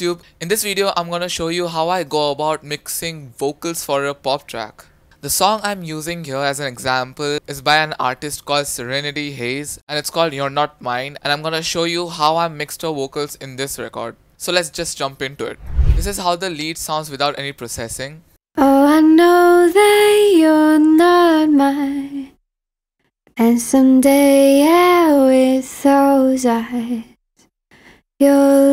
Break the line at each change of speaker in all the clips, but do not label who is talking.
YouTube. In this video, I'm gonna show you how I go about mixing vocals for a pop track. The song I'm using here as an example is by an artist called Serenity Hayes and it's called You're Not Mine and I'm gonna show you how I mixed her vocals in this record. So let's just jump into it. This is how the lead sounds without any processing.
Oh, I know that you're not mine. And someday, yeah, with those eyes, you'll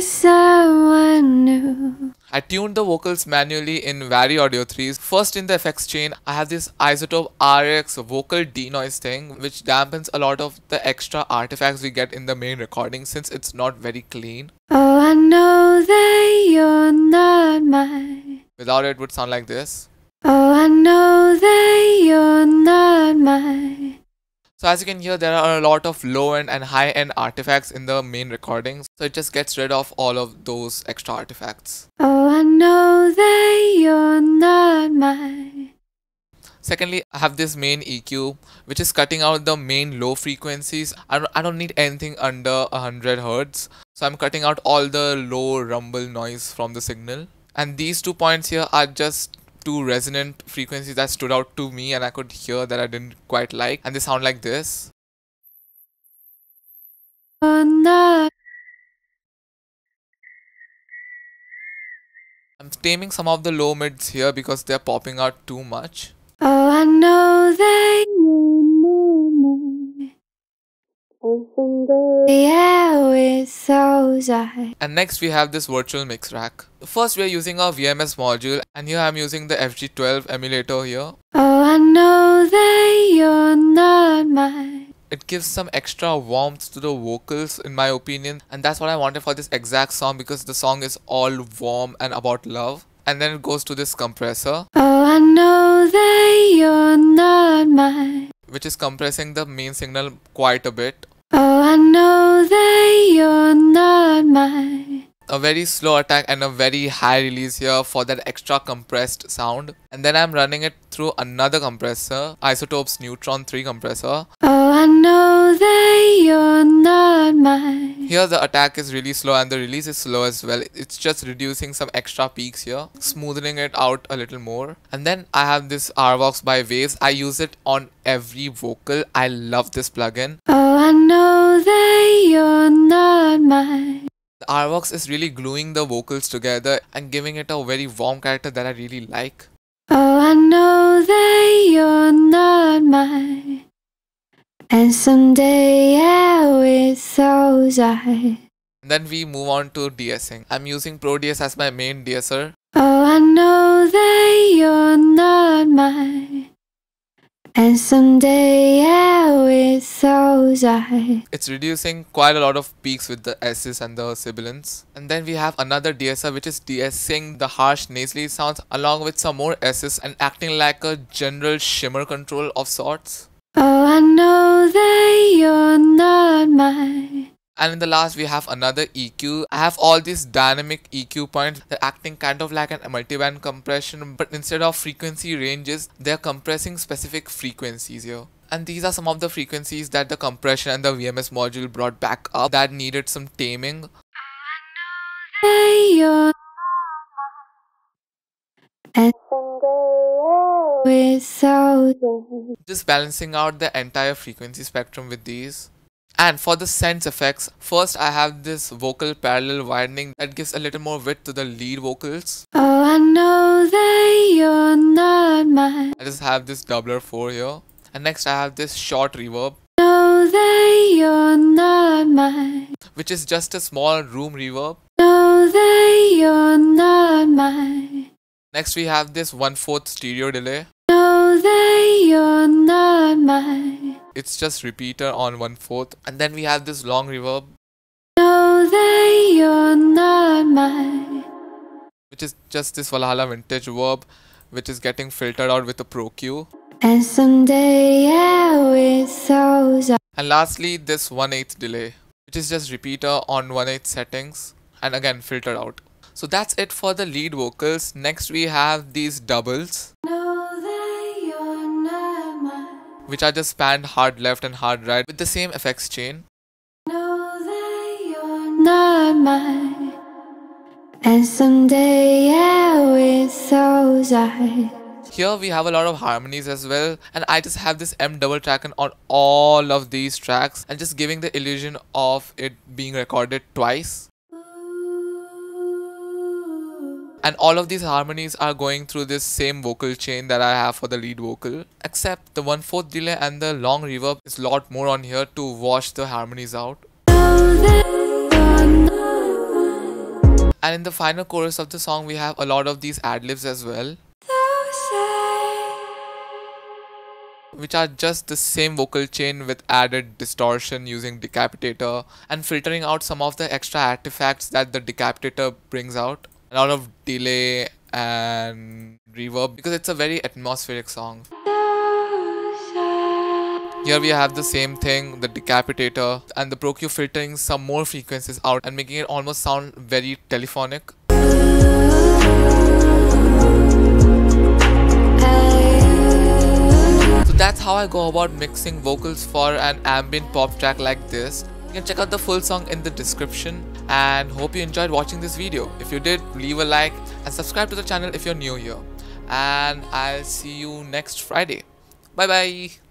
someone new.
I tuned the vocals manually in VariAudio 3. First in the effects chain, I have this iZotope RX vocal denoise thing which dampens a lot of the extra artifacts we get in the main recording since it's not very clean.
Oh, I know that you're not mine.
Without it, it would sound like this.
Oh, I know that you're not mine.
So as you can hear, there are a lot of low end and high end artifacts in the main recordings. So it just gets rid of all of those extra artifacts.
Oh, I know that you're not mine.
Secondly, I have this main EQ, which is cutting out the main low frequencies. I don't, I don't need anything under 100 Hertz. So I'm cutting out all the low rumble noise from the signal. And these two points here are just two resonant frequencies that stood out to me and I could hear that I didn't quite like and they sound like this.
I'm.
Taming some of the low mids here because they're popping out too much.
Oh, I know that eyes.
And next we have this virtual mix rack. First we are using our VMS module and here I'm using the FG12 emulator here.
Oh, I know that you're not mine.
It gives some extra warmth to the vocals in my opinion and that's what I wanted for this exact song because the song is all warm and about love. And then it goes to this compressor
Oh, I know that you're not mine.
which is compressing the main signal quite a bit.
Oh, I know that you're not mine.
A very slow attack and a very high release here for that extra compressed sound. And then I'm running it through another compressor, iZotope's Neutron 3 compressor.
Oh, I know that you're not mine.
Here the attack is really slow and the release is slow as well. It's just reducing some extra peaks here, smoothing it out a little more. And then I have this RVox by Waves. I use it on every vocal. I love this plugin.
Oh, I know that you're not mine.
The RVox is really gluing the vocals together and giving it a very warm character that I really like.
Oh, I know that you're not mine. And someday, yeah, with those eyes.
Then we move on to de-essing. I'm using Pro DS as my main de-esser.
Oh, I know that you're not mine. And someday, yeah, with those eyes.
It's reducing quite a lot of peaks with the S's and the sibilants. And then we have another de-esser which is de-essing the harsh nasally sounds along with some more S's and acting like a general shimmer control of sorts.
Oh, I know that you're not mine.
And in the last we have another EQ. I have all these dynamic EQ points that are acting kind of like an multiband compression but instead of frequency ranges they are compressing specific frequencies here. And these are some of the frequencies that the compression and the VMS module brought back up that needed some taming. Just balancing out the entire frequency spectrum with these. And for the sends effects, first I have this vocal parallel widening that gives a little more width to the lead vocals.
Oh, I know that you're not mine.
I just have this doubler 4 here. And next I have this short reverb,
Know that you're not mine.
which is just a small room reverb.
Know that you're not mine.
Next we have this 1 4th stereo delay.
Know that you're not mine.
It's just repeater on one fourth, And then we have this long reverb,
Know that you're not mine.
which is just this Valhalla VintageVerb, which is getting filtered out with a Pro Q.
And someday, yeah, with those.
And lastly, this 1 8th delay, which is just repeater on 1 8th settings and again filtered out. So that's it for the lead vocals. Next we have these doubles,
Know
which are just spanned hard left and hard right with the same effects chain.
Mine. And someday yeah, with those eyes
here we have a lot of harmonies as well and I just have this M double tracking on all of these tracks and just giving the illusion of it being recorded twice. And all of these harmonies are going through this same vocal chain that I have for the lead vocal. Except the 1 4th delay and the long reverb is a lot more on here to wash the harmonies out. And in the final chorus of the song we have a lot of these ad-libs as well. which are just the same vocal chain with added distortion using Decapitator and filtering out some of the extra artifacts that the Decapitator brings out. A lot of delay and reverb because it's a very atmospheric song. Here we have the same thing, the decapitator and the Pro Q filtering some more frequencies out and making it almost sound very telephonic. So that's how I go about mixing vocals for an ambient pop track like this. You can check out the full song in the description and hope you enjoyed watching this video. If you did, leave a like and subscribe to the channel if you're new here. And I'll see you next Friday. Bye bye.